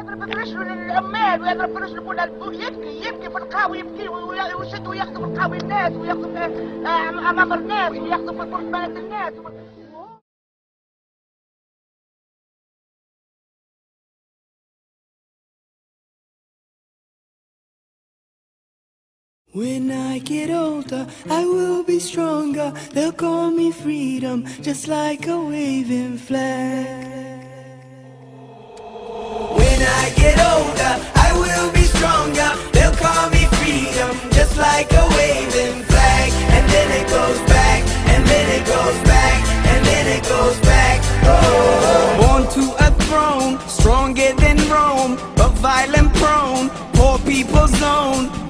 يضرب برجله للعمال ويضرب برجله كل يبكي يبكي في القهوة يبكي وي- ويشدوا وياخذوا في القهوة الناس وياخذوا في- آه، أمام الناس وياخذوا في بلد الناس When I get older, I will be stronger. They'll call me freedom, just like a waving flag. Just like a waving flag. And then it goes back, and then it goes back, and then it goes back. Oh. Born to a throne, stronger than Rome, but violent prone, poor people's zone.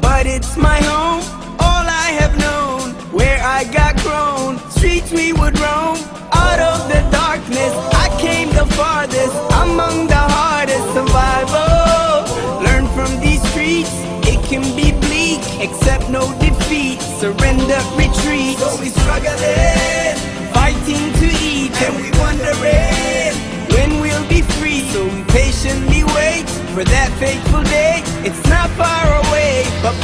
Except no defeat. Surrender, retreat. So we struggling, fighting to eat, and we wondering when we'll be free. So we patiently wait for that fateful day. It's not far away, but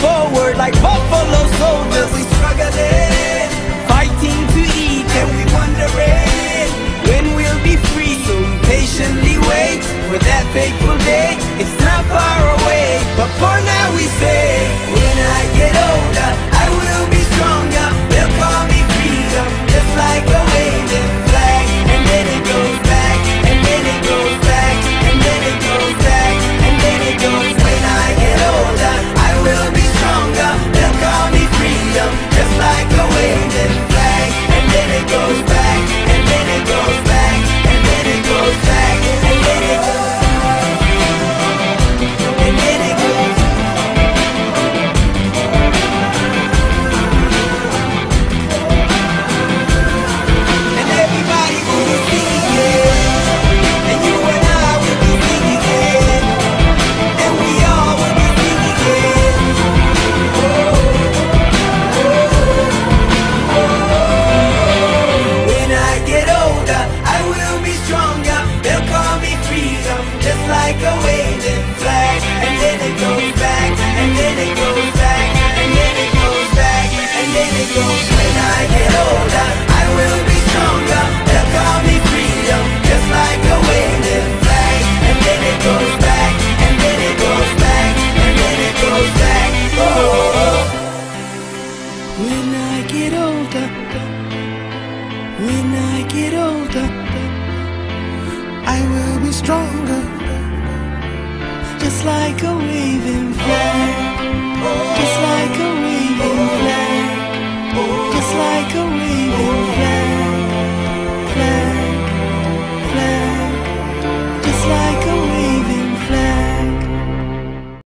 forward like buffalo soldiers. We struggling, fighting to eat, and we wondering when we'll be free. So patiently wait for that fateful day. It's not far I get older, I will be stronger, just like a wave